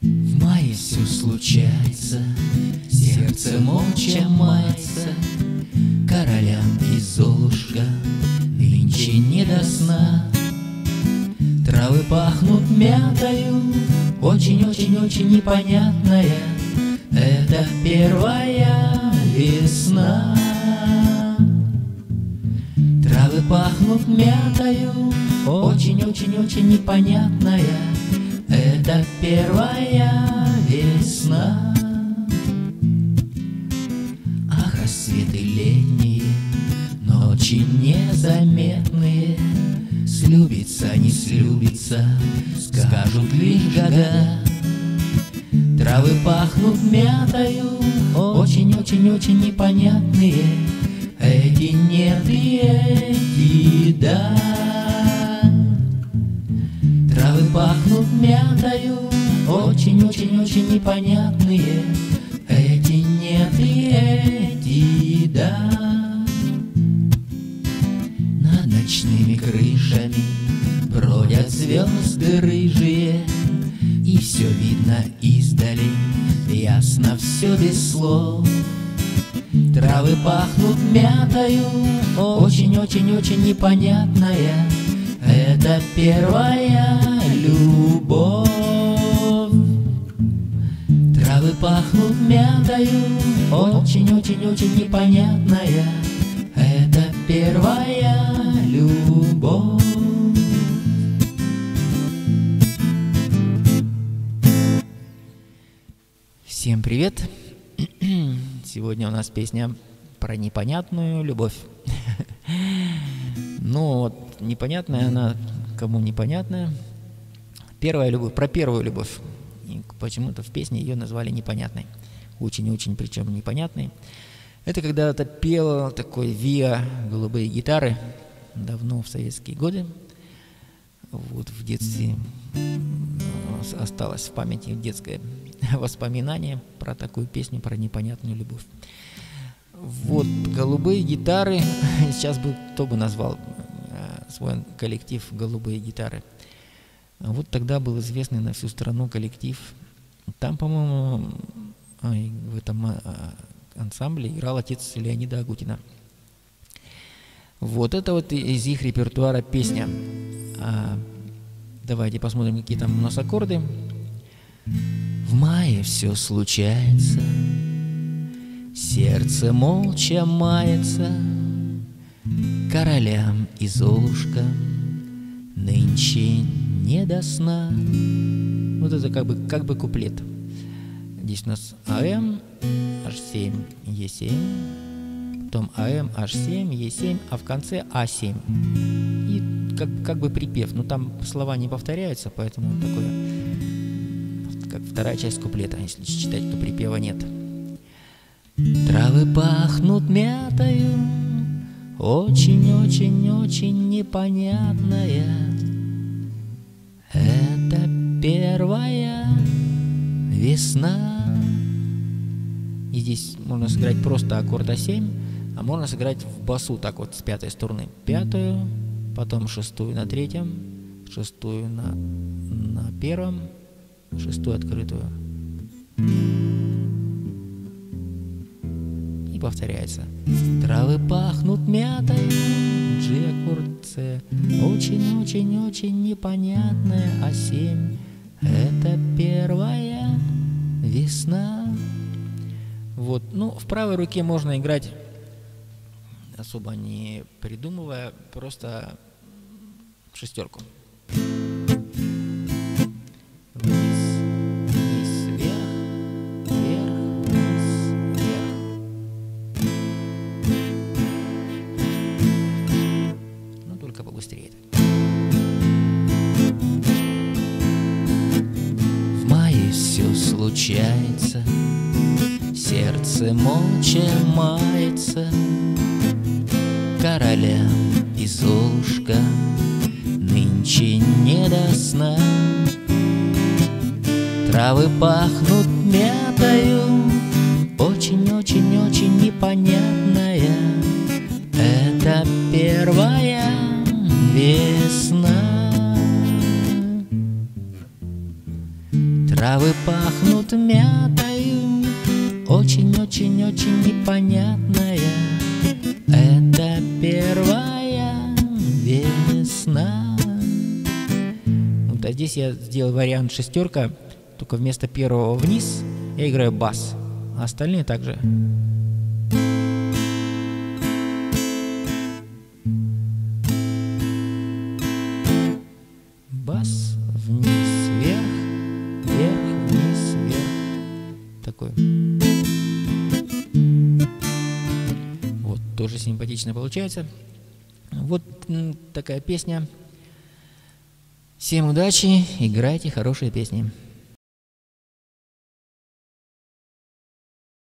В мае все случается, сердце молча мается, Королям и Золушка нынче не до сна. Травы пахнут мятою, очень-очень-очень непонятная, Это первая весна. Пахнут мятою, очень-очень-очень непонятная, Это первая весна. Ах, рассветы летние, ночи незаметные, Слюбится, не слюбится, скажут лишь года. Травы пахнут мятою, очень-очень-очень непонятные, Эти нет и эти да. Травы пахнут мятою, очень-очень-очень непонятные, Эти нет и эти да. Над ночными крышами бродят звезды рыжие, И все видно издали, ясно все без слов. Травы пахнут мятою, очень-очень-очень непонятная, Это первая любовь. Травы пахнут мятою, очень-очень-очень непонятная, Это первая любовь. Всем привет! Сегодня у нас песня про непонятную любовь. Ну вот, непонятная она, кому непонятная. Первая любовь, про первую любовь. Почему-то в песне ее назвали непонятной. Очень-очень причем непонятной. Это когда-то пел такой Виа «Голубые гитары» давно в советские годы. Вот в детстве э, осталось в памяти детское воспоминание про такую песню, про непонятную любовь. Вот, голубые гитары. Сейчас бы кто бы назвал э, свой коллектив голубые гитары. Вот тогда был известный на всю страну коллектив. Там, по-моему, ой, в этом э, ансамбле играл отец Леонида Агутина. Вот это вот из их репертуара песня. А, давайте посмотрим, какие там у нас аккорды. В мае все случается, Сердце молча мается, Королям и Золушкам Нынче не до сна. Вот это как бы, как бы куплет. Здесь у нас АМ, H7, Е7, потом АМ, H7, Е7, а в конце А7. И как, как бы припев, но там слова не повторяются, поэтому такое, как вторая часть куплета, если читать, то припева нет. Травы пахнут мятою, очень-очень-очень непонятная. Это первая весна. И здесь можно сыграть просто аккорд А7, а можно сыграть в басу так вот с пятой струны. Пятую, потом шестую на третьем, шестую на, на первом, шестую открытую. И повторяется. Травы пахнут мятой, G аккорд С, очень-очень-очень непонятная А7. Это первая весна. Вот, ну, в правой руке можно играть особо не придумывая, просто шестерку. Случается, сердце молча мается, королям и Золушка Нынче не до сна. Травы пахнут мятою Очень-очень-очень непонятная. Это первая весна Травы пахнут мятою Очень-очень-очень непонятная. Это первая весна. Вот, а здесь я сделал вариант шестерка Только вместо первого вниз я играю бас А остальные также. Бас, вниз, вверх, Такой. Вот, тоже симпатично получается. Вот такая песня. Всем удачи, играйте хорошие песни.